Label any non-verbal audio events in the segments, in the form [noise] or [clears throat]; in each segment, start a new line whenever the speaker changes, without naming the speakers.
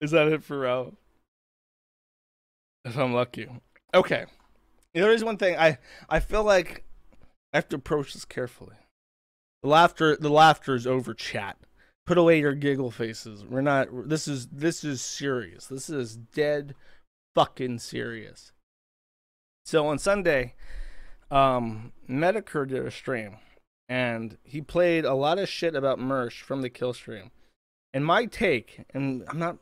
Is that it for Ralph? If I'm lucky. Okay. There is one thing I I feel like I have to approach this carefully. The laughter the laughter is over chat. Put away your giggle faces. We're not this is this is serious. This is dead fucking serious. So on Sunday, um Metokur did a stream and he played a lot of shit about Mersh from the kill stream. And my take, and I'm not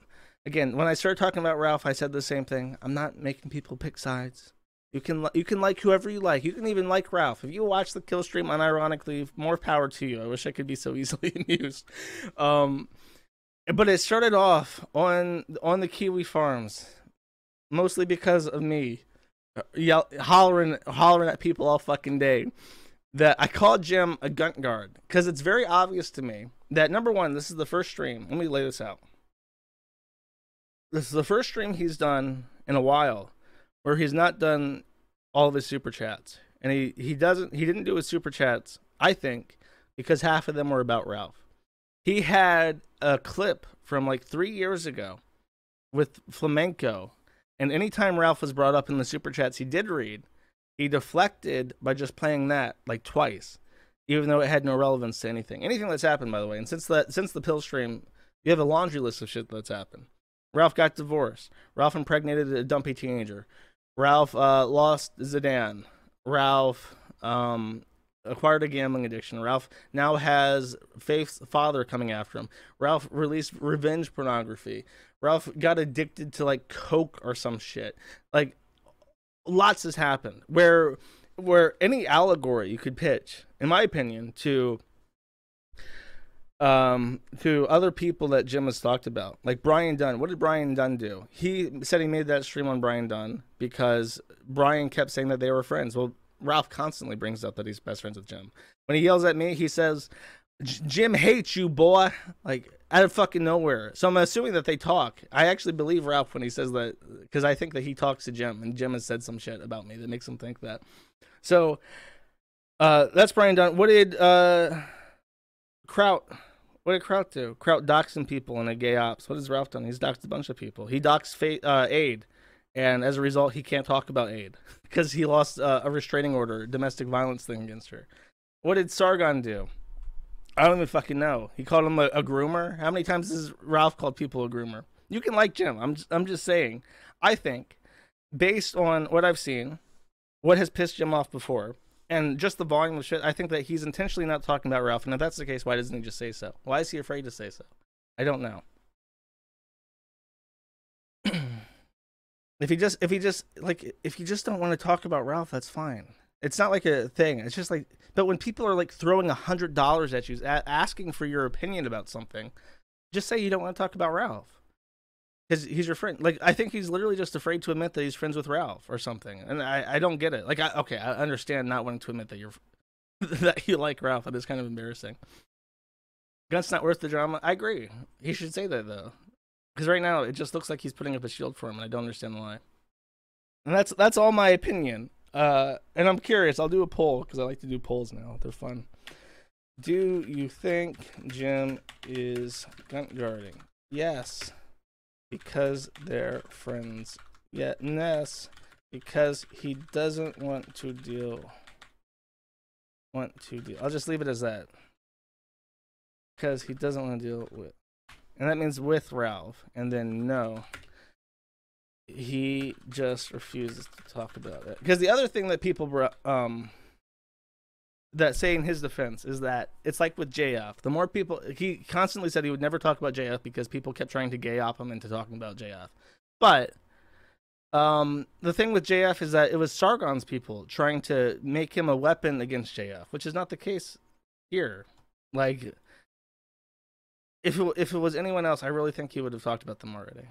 again, when I started talking about Ralph, I said the same thing. I'm not making people pick sides. You can you can like whoever you like. You can even like Ralph. If you watch the kill stream unironically, more power to you. I wish I could be so [laughs] easily amused. Um, but it started off on on the Kiwi farms, mostly because of me, uh, yell, hollering hollering at people all fucking day. That I called Jim a gunt guard because it's very obvious to me that number one, this is the first stream. Let me lay this out. This is the first stream he's done in a while where he's not done all of his super chats. And he, he doesn't he didn't do his super chats, I think, because half of them were about Ralph. He had a clip from like three years ago with flamenco, and anytime Ralph was brought up in the super chats he did read, he deflected by just playing that like twice, even though it had no relevance to anything. Anything that's happened, by the way. And since that since the kill stream, you have a laundry list of shit that's happened. Ralph got divorced. Ralph impregnated a dumpy teenager. Ralph uh, lost Zidane. Ralph um, acquired a gambling addiction. Ralph now has Faith's father coming after him. Ralph released revenge pornography. Ralph got addicted to like coke or some shit. Like lots has happened where where any allegory you could pitch, in my opinion, to um to other people that Jim has talked about. Like Brian Dunn. What did Brian Dunn do? He said he made that stream on Brian Dunn because Brian kept saying that they were friends. Well, Ralph constantly brings up that he's best friends with Jim. When he yells at me, he says, "Jim hates you, boy!" Like out of fucking nowhere. So I'm assuming that they talk. I actually believe Ralph when he says that because I think that he talks to Jim, and Jim has said some shit about me that makes him think that. So uh, that's Brian Dunn. What did uh, Kraut? What did Kraut do? Kraut doxing people in a gay ops. What has Ralph done? He's doxed a bunch of people. He doxed fa- uh, Aid, and as a result, he can't talk about Aid [laughs] because he lost uh, a restraining order, domestic violence thing against her. What did Sargon do? I don't even fucking know. He called him a, a groomer. How many times has Ralph called people a groomer? You can like Jim. I'm I'm just saying. I think, based on what I've seen, what has pissed Jim off before, and just the volume of shit, I think that he's intentionally not talking about Ralph. And if that's the case, why doesn't he just say so? Why is he afraid to say so? I don't know. [clears throat] if he just, if he just, like, if you just don't want to talk about Ralph, that's fine. It's not like a thing. It's just like, but when people are like throwing a hundred dollars at you, asking for your opinion about something, just say you don't want to talk about Ralph because he's your friend. Like I think he's literally just afraid to admit that he's friends with Ralph or something, and I, I don't get it. Like I, okay, I understand not wanting to admit that you're [laughs] that you like Ralph, That is kind of embarrassing. Gun's not worth the drama. I agree. He should say that though, because right now it just looks like he's putting up a shield for him, and I don't understand why. And that's that's all my opinion. Uh, and I'm curious. I'll do a poll because I like to do polls now. They're fun. Do you think Jim is gunt guarding? Yes because they're friends. Yet Ness because he doesn't want to deal. Want to deal. I'll just leave it as that. Because he doesn't want to deal with. And that means with Ralph. And then no. He just refuses to talk about it. Because the other thing that people brought, um that say in his defense is that it's like with JF. The more people, he constantly said he would never talk about JF because people kept trying to gay op him into talking about JF. But um, the thing with JF is that it was Sargon's people trying to make him a weapon against JF, which is not the case here. Like, if it, if it was anyone else, I really think he would have talked about them already.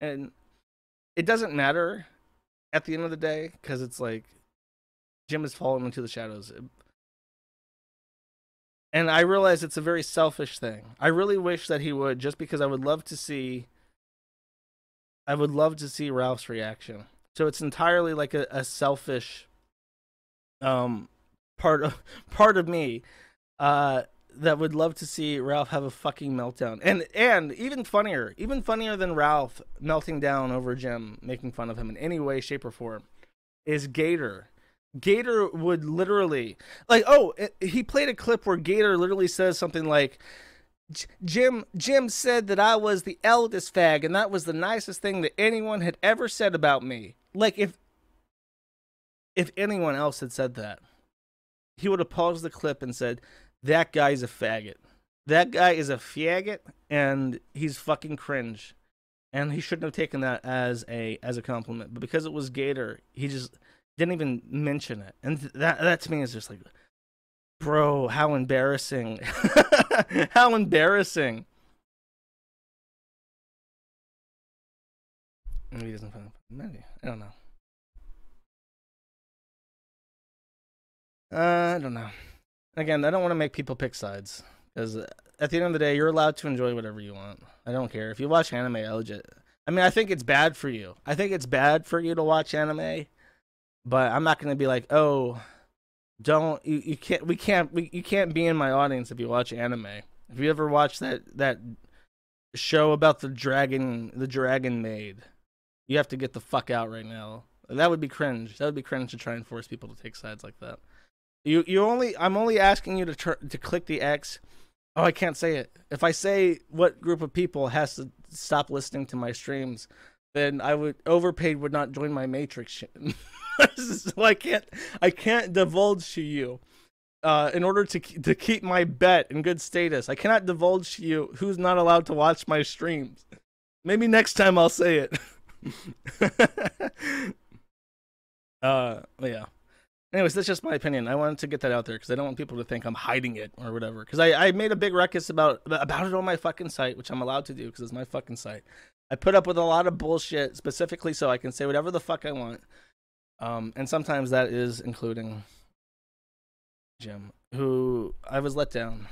And it doesn't matter at the end of the day because it's like Jim has fallen into the shadows and I realize it's a very selfish thing. I really wish that he would, just because I would love to see. I would love to see Ralph's reaction. So it's entirely like a, a selfish, um, part of [laughs] part of me. Uh, that would love to see Ralph have a fucking meltdown. And and even funnier, even funnier than Ralph melting down over Jim making fun of him in any way, shape, or form, is Gator. Gator would literally like oh eh, he played a clip where Gator literally says something like Jim Jim said that I was the eldest fag and that was the nicest thing that anyone had ever said about me. Like if if anyone else had said that, he would have paused the clip and said, That guy's a faggot. That guy is a faggot and he's fucking cringe. And he shouldn't have taken that as a as a compliment. But because it was Gator, he just didn't even mention it. And that that to me is just like bro, how embarrassing. [laughs] how embarrassing. Maybe he doesn't find maybe. I don't know. Uh, I don't know. Again, I don't want to make people pick sides because at the end of the day, you're allowed to enjoy whatever you want. I don't care if you watch anime. I legit. I mean, I think it's bad for you. I think it's bad for you to watch anime, but I'm not gonna be like, oh, don't you, you can't we can't we, you can't be in my audience if you watch anime. If you ever watch that that show about the dragon the dragon maid, you have to get the fuck out right now. That would be cringe. That would be cringe to try and force people to take sides like that. You you only I'm only asking you to tr- to click the X. Oh, I can't say it. If I say what group of people has to stop listening to my streams, then I would overpaid would not join my matrix. [laughs] [laughs] so I can't I can't divulge to you. Uh, in order to to keep my bet in good status, I cannot divulge to you who's not allowed to watch my streams. Maybe next time I'll say it. [laughs] uh, yeah. Anyways, that's just my opinion. I wanted to get that out there because I don't want people to think I'm hiding it or whatever. Because I, I made a big ruckus about about it on my fucking site, which I'm allowed to do because it's my fucking site. I put up with a lot of bullshit specifically so I can say whatever the fuck I want. Um, and sometimes that is including Jim, who I was let down.